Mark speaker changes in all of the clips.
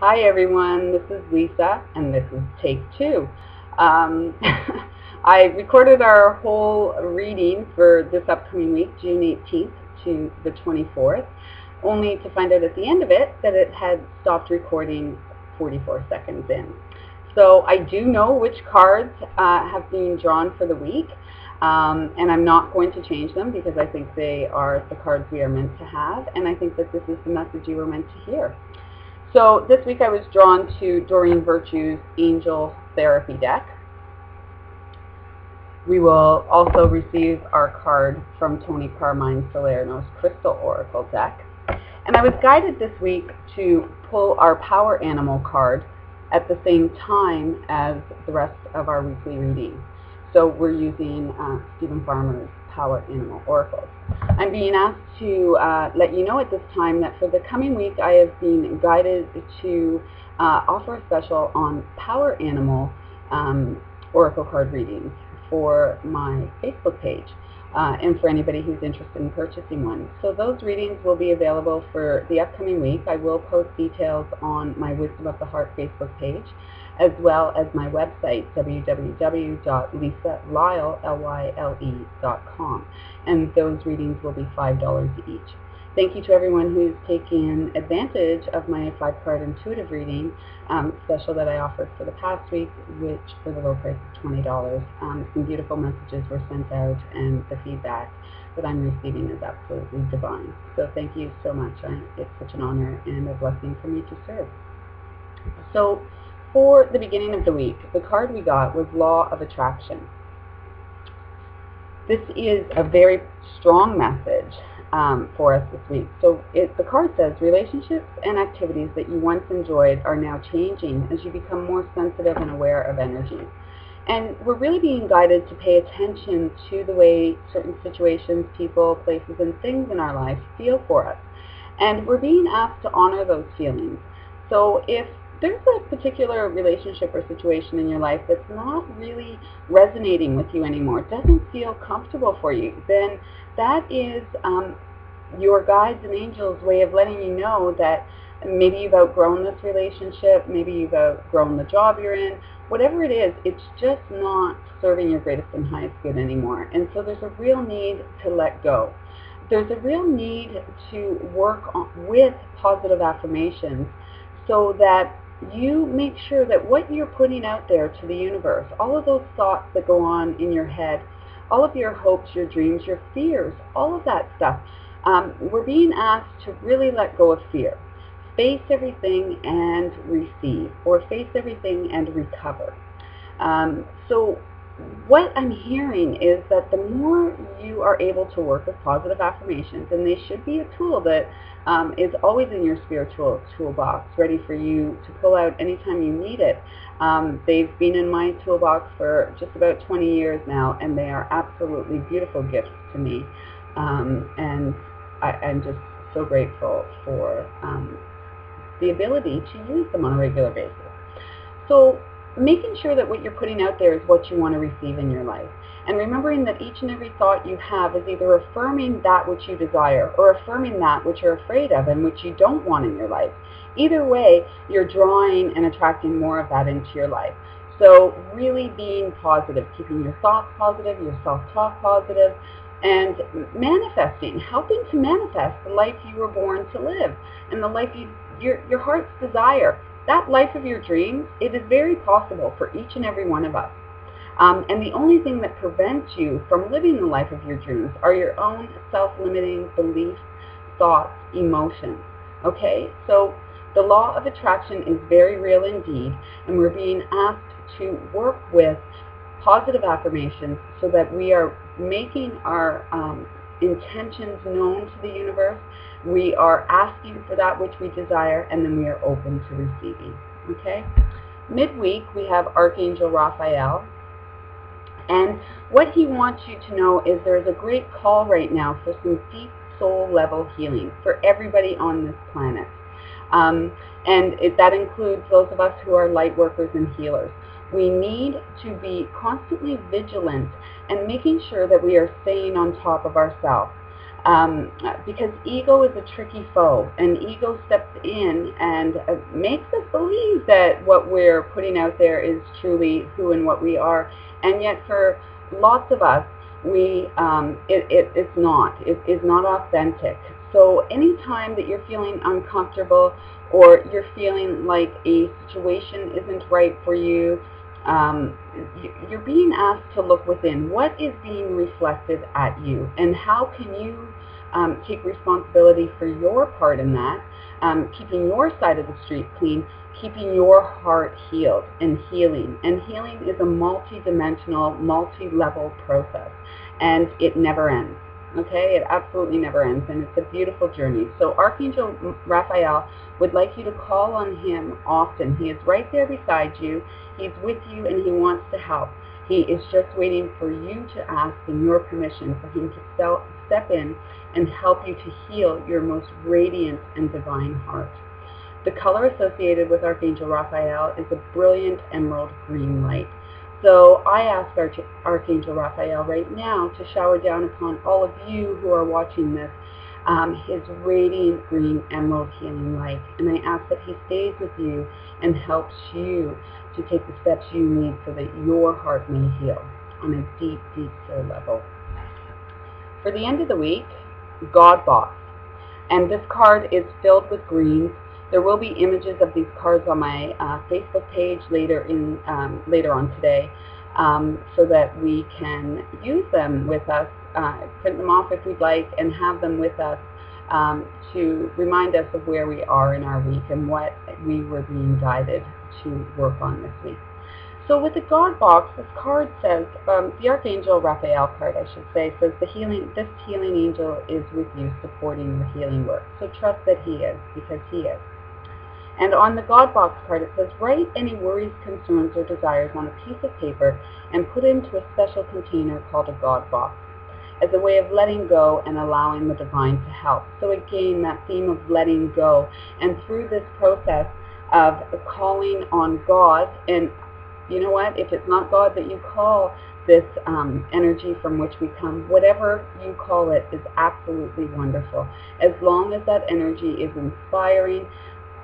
Speaker 1: Hi everyone, this is Lisa and this is take two. Um, I recorded our whole reading for this upcoming week, June 18th to the 24th, only to find out at the end of it that it had stopped recording 44 seconds in. So I do know which cards uh, have been drawn for the week. Um, and I'm not going to change them because I think they are the cards we are meant to have, and I think that this is the message you were meant to hear. So this week I was drawn to Doreen Virtue's Angel Therapy deck. We will also receive our card from Toni Carmine Salerno's Crystal Oracle deck. And I was guided this week to pull our Power Animal card at the same time as the rest of our weekly reading. So we're using uh, Steven Farmer's Power Animal Oracles. I'm being asked to uh, let you know at this time that for the coming week I have been guided to uh, offer a special on Power Animal um, Oracle card readings for my Facebook page. Uh, and for anybody who's interested in purchasing one. So those readings will be available for the upcoming week. I will post details on my Wisdom of the Heart Facebook page as well as my website, www.lisalyle.com. And those readings will be $5 each. Thank you to everyone who's taken advantage of my five-card intuitive reading um, special that I offered for the past week, which for the low price of $20. Um, some beautiful messages were sent out, and the feedback that I'm receiving is absolutely divine. So thank you so much. I, it's such an honor and a blessing for me to serve. So for the beginning of the week, the card we got was Law of Attraction. This is a very strong message um, for us this week. So it, the card says, relationships and activities that you once enjoyed are now changing as you become more sensitive and aware of energy. And we're really being guided to pay attention to the way certain situations, people, places, and things in our life feel for us. And we're being asked to honor those feelings. So if there's a particular relationship or situation in your life that's not really resonating with you anymore, doesn't feel comfortable for you, then that is um, your guides and angels' way of letting you know that maybe you've outgrown this relationship, maybe you've outgrown the job you're in, whatever it is, it's just not serving your greatest and highest good anymore. And so there's a real need to let go. There's a real need to work on, with positive affirmations so that you make sure that what you're putting out there to the universe, all of those thoughts that go on in your head, all of your hopes, your dreams, your fears, all of that stuff, um, we're being asked to really let go of fear. Face everything and receive, or face everything and recover. Um, so what I'm hearing is that the more you are able to work with positive affirmations, and they should be a tool that um, is always in your spiritual toolbox, ready for you to pull out anytime you need it. Um, they've been in my toolbox for just about 20 years now, and they are absolutely beautiful gifts to me. Um, and I, am just so grateful for um, the ability to use them on a regular basis. So making sure that what you're putting out there is what you want to receive in your life. And remembering that each and every thought you have is either affirming that which you desire or affirming that which you're afraid of and which you don't want in your life. Either way, you're drawing and attracting more of that into your life. So really being positive, keeping your thoughts positive, your self-talk positive, and manifesting, helping to manifest the life you were born to live and the life you, your, your heart's desire that life of your dreams, it is very possible for each and every one of us. Um, and the only thing that prevents you from living the life of your dreams are your own self-limiting beliefs, thoughts, emotions. Okay? So the law of attraction is very real indeed, and we're being asked to work with positive affirmations so that we are making our um, intentions known to the universe we are asking for that which we desire, and then we are open to receiving. Okay? Midweek, we have Archangel Raphael. And what he wants you to know is there's a great call right now for some deep soul level healing for everybody on this planet. Um, and it, that includes those of us who are light workers and healers. We need to be constantly vigilant and making sure that we are staying on top of ourselves. Um, because ego is a tricky foe, and ego steps in and uh, makes us believe that what we're putting out there is truly who and what we are, and yet for lots of us, we um, it, it, it's not. It is not authentic. So anytime that you're feeling uncomfortable or you're feeling like a situation isn't right for you, um, you're being asked to look within. What is being reflected at you, and how can you um, take responsibility for your part in that, um, keeping your side of the street clean, keeping your heart healed and healing. And healing is a multi-dimensional, multi-level process, and it never ends. Okay, it absolutely never ends, and it's a beautiful journey. So Archangel Raphael would like you to call on him often. He is right there beside you. He's with you, and he wants to help. He is just waiting for you to ask in your permission for him to step in and help you to heal your most radiant and divine heart. The color associated with Archangel Raphael is a brilliant emerald green light. So I ask Arch Archangel Raphael right now to shower down upon all of you who are watching this um, his radiant green emerald healing light. And I ask that he stays with you and helps you to take the steps you need so that your heart may heal on a deep, deep soul level. For the end of the week, God Box. And this card is filled with greens there will be images of these cards on my uh, Facebook page later in um, later on today, um, so that we can use them with us, uh, print them off if we'd like, and have them with us um, to remind us of where we are in our week and what we were being guided to work on this week. So with the God box, this card says, um, the Archangel Raphael card, I should say, says the healing, this healing angel is with you supporting your healing work. So trust that he is, because he is. And on the God Box card it says, write any worries, concerns, or desires on a piece of paper and put into a special container called a God Box as a way of letting go and allowing the divine to help. So again, that theme of letting go. And through this process of calling on God, and you know what, if it's not God that you call this um, energy from which we come, whatever you call it is absolutely wonderful. As long as that energy is inspiring,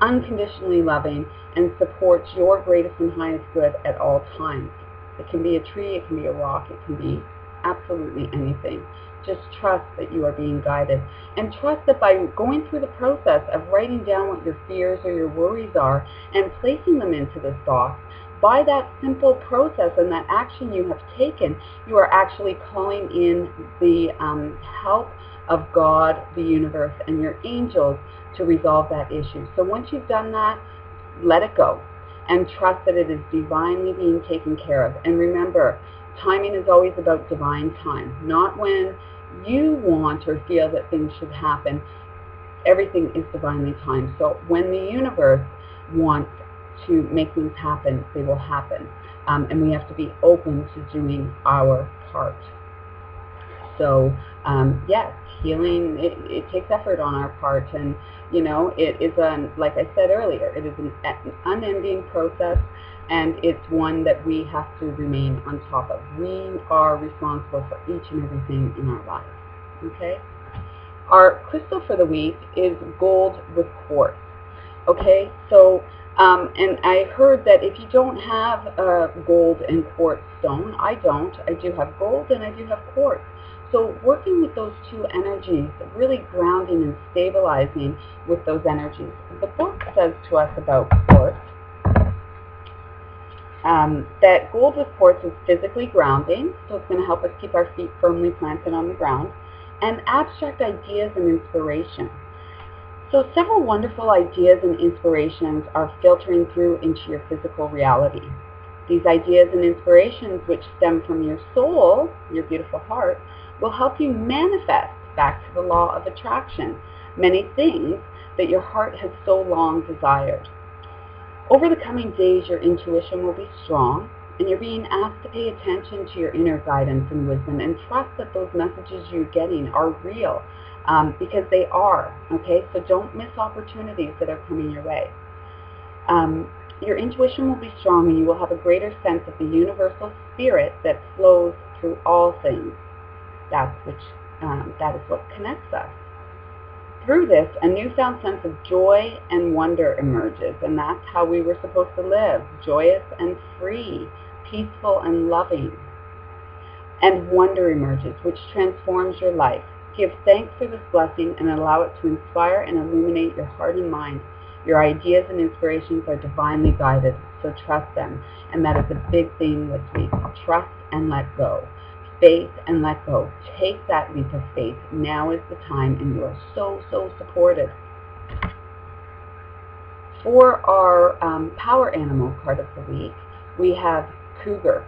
Speaker 1: unconditionally loving, and supports your greatest and highest good at all times. It can be a tree, it can be a rock, it can be absolutely anything. Just trust that you are being guided. And trust that by going through the process of writing down what your fears or your worries are and placing them into this box, by that simple process and that action you have taken, you are actually calling in the um, help of God, the universe, and your angels to resolve that issue. So once you've done that, let it go and trust that it is divinely being taken care of. And remember, timing is always about divine time, not when you want or feel that things should happen. Everything is divinely timed. So when the universe wants to make things happen, they will happen. Um, and we have to be open to doing our part. So um, yes, healing, it, it takes effort on our part. And you know, it is an, like I said earlier, it is an, an unending process and it's one that we have to remain on top of. We are responsible for each and everything in our lives. Okay? Our crystal for the week is gold with quartz. Okay? So, um, and I heard that if you don't have a gold and quartz stone, I don't. I do have gold and I do have quartz. So working with those two energies, really grounding and stabilizing with those energies. The book says to us about quartz um, that gold with quartz is physically grounding, so it's going to help us keep our feet firmly planted on the ground, and abstract ideas and inspiration. So several wonderful ideas and inspirations are filtering through into your physical reality. These ideas and inspirations which stem from your soul, your beautiful heart, will help you manifest back to the law of attraction many things that your heart has so long desired. Over the coming days, your intuition will be strong, and you're being asked to pay attention to your inner guidance and wisdom and trust that those messages you're getting are real um, because they are, okay? So don't miss opportunities that are coming your way. Um, your intuition will be strong and you will have a greater sense of the universal spirit that flows through all things that which Um, that is what connects us. Through this, a newfound sense of joy and wonder emerges, and that's how we were supposed to live, joyous and free, peaceful and loving. And wonder emerges, which transforms your life. Give thanks for this blessing and allow it to inspire and illuminate your heart and mind. Your ideas and inspirations are divinely guided, so trust them. And that is a big theme this week. Trust and let go. Faith and let go. Take that leap of faith. Now is the time, and you are so, so supported. For our um, power animal card of the week, we have Cougar.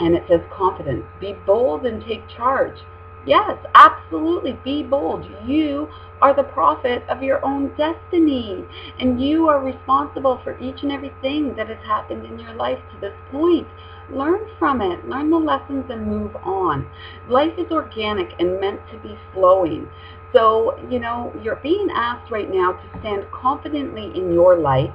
Speaker 1: And it says confidence. Be bold and take charge. Yes, absolutely. Be bold. You are the prophet of your own destiny. And you are responsible for each and everything that has happened in your life to this point. Learn from it. Learn the lessons and move on. Life is organic and meant to be flowing. So, you know, you're being asked right now to stand confidently in your light,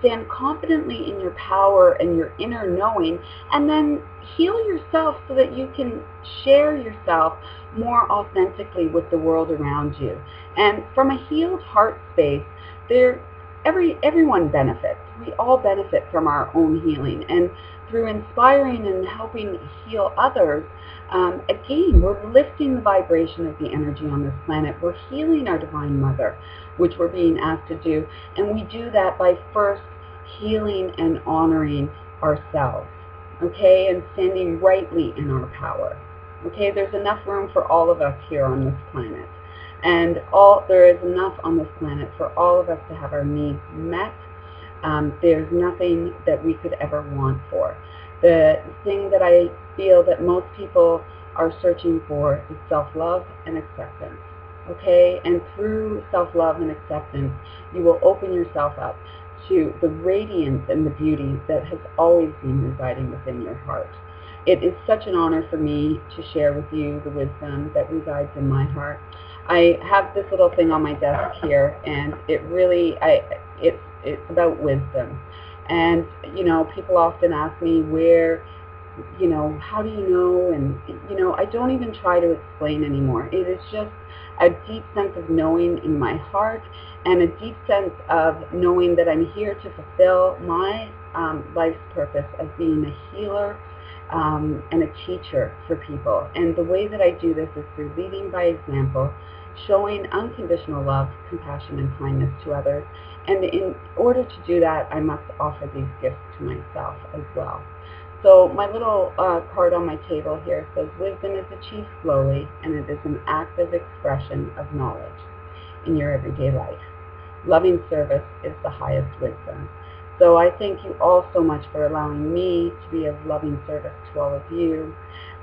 Speaker 1: stand confidently in your power and your inner knowing, and then heal yourself so that you can share yourself more authentically with the world around you. And from a healed heart space, there every everyone benefits. We all benefit from our own healing. And through inspiring and helping heal others, um, again, we're lifting the vibration of the energy on this planet. We're healing our Divine Mother, which we're being asked to do. And we do that by first healing and honoring ourselves, okay, and standing rightly in our power. Okay, there's enough room for all of us here on this planet. And all there is enough on this planet for all of us to have our needs met. Um, there's nothing that we could ever want for. The thing that I feel that most people are searching for is self-love and acceptance. Okay? And through self-love and acceptance, you will open yourself up to the radiance and the beauty that has always been residing within your heart. It is such an honor for me to share with you the wisdom that resides in my heart. I have this little thing on my desk here, and it really, I, it's, it's about wisdom. And, you know, people often ask me where, you know, how do you know? And, you know, I don't even try to explain anymore. It is just a deep sense of knowing in my heart and a deep sense of knowing that I'm here to fulfill my um, life's purpose of being a healer um, and a teacher for people. And the way that I do this is through leading by example, showing unconditional love, compassion, and kindness to others. And in order to do that, I must offer these gifts to myself as well. So my little uh, card on my table here says, wisdom is achieved slowly, and it is an active expression of knowledge in your everyday life. Loving service is the highest wisdom. So I thank you all so much for allowing me to be of loving service to all of you.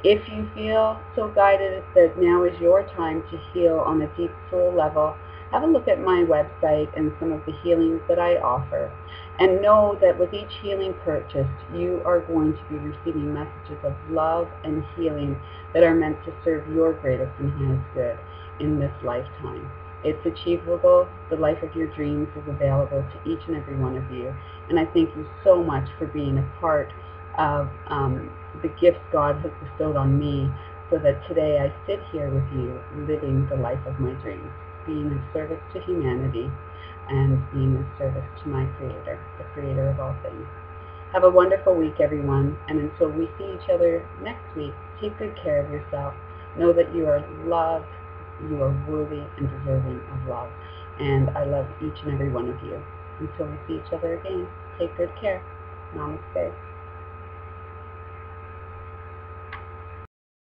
Speaker 1: If you feel so guided that now is your time to heal on a deep soul level, have a look at my website and some of the healings that I offer. And know that with each healing purchased, you are going to be receiving messages of love and healing that are meant to serve your greatest and highest good in this lifetime. It's achievable. The life of your dreams is available to each and every one of you. And I thank you so much for being a part of um, the gifts God has bestowed on me so that today I sit here with you living the life of my dreams, being of service to humanity and being of service to my Creator, the Creator of all things. Have a wonderful week, everyone, and until we see each other next week, take good care of yourself. Know that you are loved, you are worthy and deserving of love. And I love each and every one of you. Until we see each other again, take good care. Namaste.